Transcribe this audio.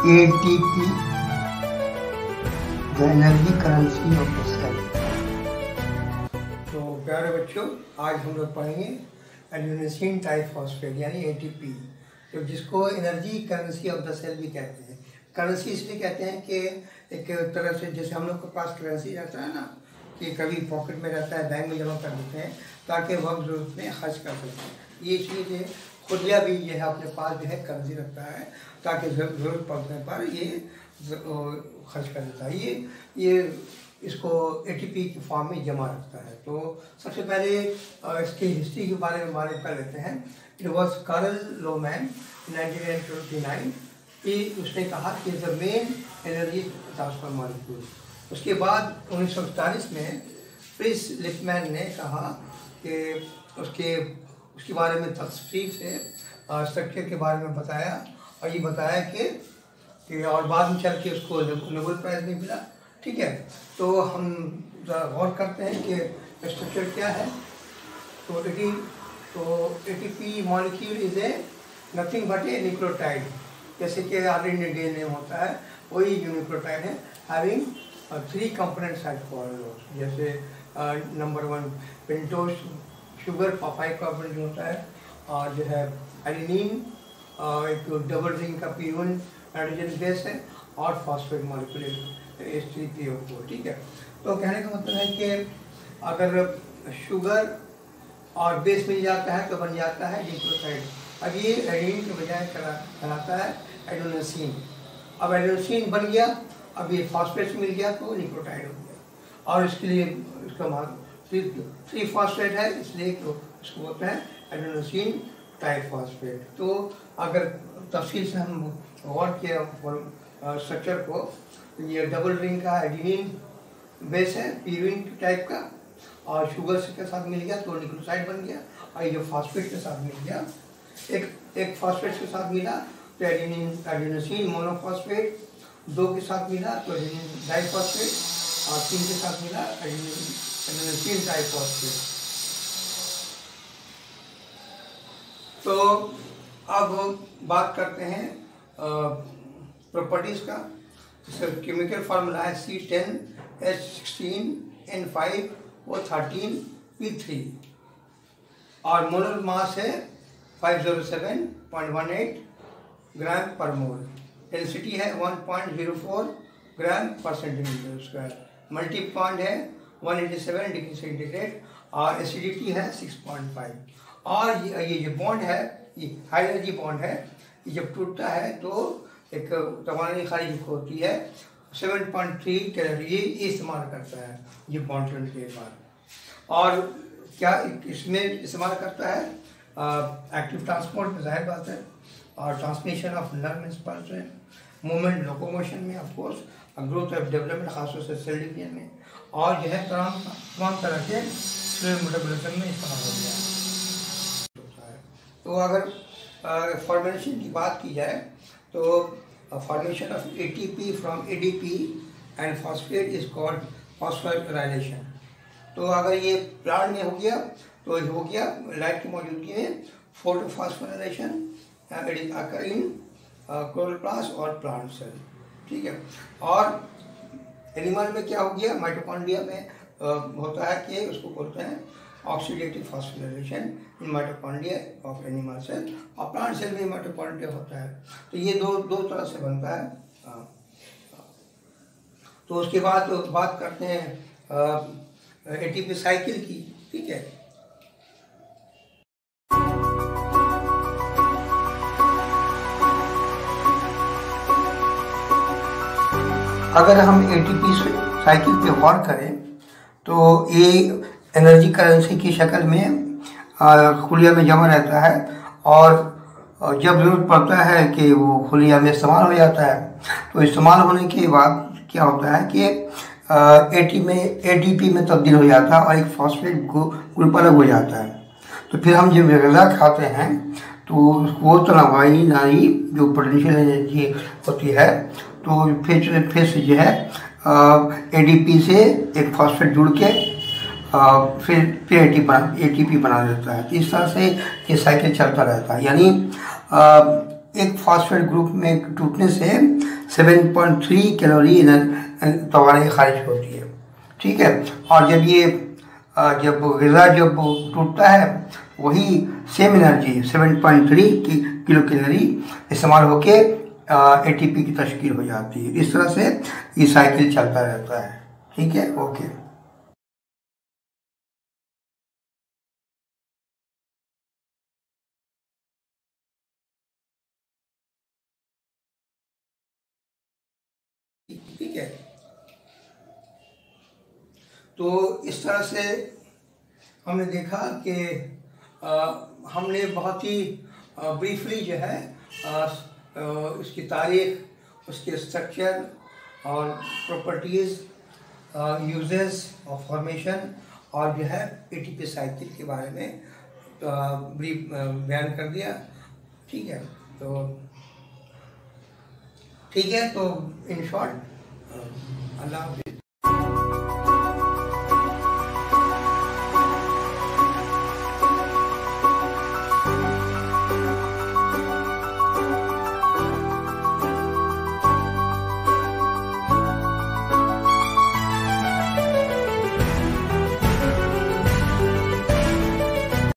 ATP, the energy currency of. तो प्यारे बच्चों आज हम लोग पढ़ेंगे एल्यूनेसिन टाइफॉस्फेट यानी एटीपी तो जिसको energy currency of the cell भी कहते हैं। करेंसी इसलिए कहते हैं कि एक तरह से जैसे हम लोग के पास करेंसी रहता है ना कि कभी पॉकेट में रहता है बैंक में जमा कर देते हैं ताकि वक्त ज़रूरत में खर्च कर सकते हैं ये चीज़ खुदिया भी जो है अपने पास जो है कर्जी रखता है। ताकि ज़रूरत पड़ने पर ये खर्च कर देता है। ये ये इसको एटीपी की फॉर्म में जमा रखता है। तो सबसे पहले इसकी हिस्ट्री के बारे में मालूम कर लेते हैं। It was Karl Lohmann nineteen twenty nine कि उसने कहा कि the main energy transfer molecule उसके बाद उन्नीस में प्रिस लिपमैन ने कहा कि उसके उसके बारे में तफसील से स्ट्रक्चर के बारे में बताया। और ये बताया कि और बाद में चल के उसको नोबल प्राइज़ भी मिला। ठीक है तो हम गौर करते हैं कि स्ट्रक्चर क्या है। तो एटी तो A T P molecule is a nothing but a nucleotide जैसे कि आर एन डी नेम होता है, वही न्यूक्लियोटाइड है having three component side for जैसे number one pentose sugar five carbon जो होता है, और जो है एलिनिन एक डबल रिंग का पी वन नाइट्रोजन बेस है और phosphate molecule S three P O four ठीक है? तो कहने का मतलब है कि अगर शुगर और बेस मिल जाता है तो बन जाता है डिक्लोसाइड अब ये एडिन के बजाय कहलाता है एडोनसिन अब एडोनसिन बन गया, अब ये फॉस्फेट मिल गया तो निकोटाइड हो गया। और इसके लिए इसका थ्री फॉस्फेट है, इसलिए इसको बोलते हैं एडोनोसिन टाइफॉस्फेट तो अगर तफसील से हम गौर किया स्ट्रक्चर को ये डबल रिंग का एडिनिन बेस है पीरिन टाइप का, और शुगर के साथ मिल गया? तो निक्लोसाइड बन गया, और ये फॉस्फेट के साथ मिल गया। एक एक फॉस्फेट के साथ मिला तो एडिनिन एडिनोसिन मोनोफॉस्फेट दो के साथ मिला तो एडिनिन डाइफॉस्फेट और तीन के साथ मिला एडिनिन तीन टाइप फॉस्फेट तो अब बात करते हैं प्रॉपर्टीज़ का। तो सर केमिकल फार्मूला है C ten H sixteen N five O thirteen P three और मोलर मास है five zero seven point one eight gram पर मोल डेंसिटी है one point zero four gram पर सेंटीमीटर स्क्वायर मल्टी पॉइंट है one eighty seven degree centigrade और acidity है six point five और ये ये जो बॉन्ड है, ये हाई एनर्जी बॉन्ड है, ये जब टूटता है तो एक तवानी खारिज होती है सेवन पॉइंट थ्री कैलोरी इस्तेमाल करता है, ये बॉन्ड के बाद और क्या इसमें इस्तेमाल करता है? एक्टिव ट्रांसपोर्ट में ज़ाहिर बात है, और transmission of nerve impulse movement locomotion में of course growth of development खासतौर से सेल डिवीज़न में। और जो है तमाम तमाम तरह के में इस्तेमाल हो गया। तो अगर फॉर्मेशन की बात की जाए तो formation of A T P from A D P and phosphate is called phosphorylation तो अगर ये प्लांट में हो गया तो हो गया लाइट की मौजूदगी में photo phosphorylation it in chloroplast और प्लांट सेल ठीक है? और एनिमल में क्या हो गया? माइटोकॉन्ड्रिया में होता है कि उसको बोलते हैं oxidative phosphorylation in mitochondria of animal cell और प्लांट सेल में माइटोकॉन्ड्रिया होता है। तो ये दो दो तरह से बनता है। तो उसके बाद तो बात करते हैं एटीपी साइकिल की। ठीक है? अगर हम एटीपी साइकिल पे गौर करें तो ये एनर्जी करेंसी की शक्ल में खुलिया में जमा रहता है और जब ज़रूरत पड़ता है कि वो खुलिया में इस्तेमाल हो जाता है तो इस्तेमाल होने के बाद क्या होता है कि ए टी में ए डी पी में तब्दील हो जाता है और एक फॉस्फेट ग्रुप अलग हो जाता है। तो फिर हम जब गज़ा खाते हैं तो वो तो नवाई नाई जो पोटेंशियल एनर्जी होती है तो फिर फिर से जो है एडीपी से एक फॉस्फेट जुड़ के फिर फिर ए टी बना ए टी पी बना देता है। इस तरह से ये साइकिल चलता रहता है। यानी एक फॉस्फेट ग्रुप में टूटने से 7.3 कैलोरी तवारी खारिज होती है। ठीक है? और जब ये जब गज़ा जब टूटता है, वही सेम एनर्जी 7.3 की, किलो कैलोरी इस्तेमाल होके ए टी पी की तश्कील हो जाती है। इस तरह से ये साइकिल चलता रहता है। ठीक है? ओके तो इस तरह से हमने देखा कि हमने बहुत ही ब्रीफली जो है उसकी तारीख, उसके स्ट्रक्चर और प्रॉपर्टीज़ यूजेस और फॉर्मेशन और जो है एटीपी साइकिल के बारे में ब्रीफ बयान कर दिया। ठीक है तो ठीक है तो इन शॉर्ट अल्लाह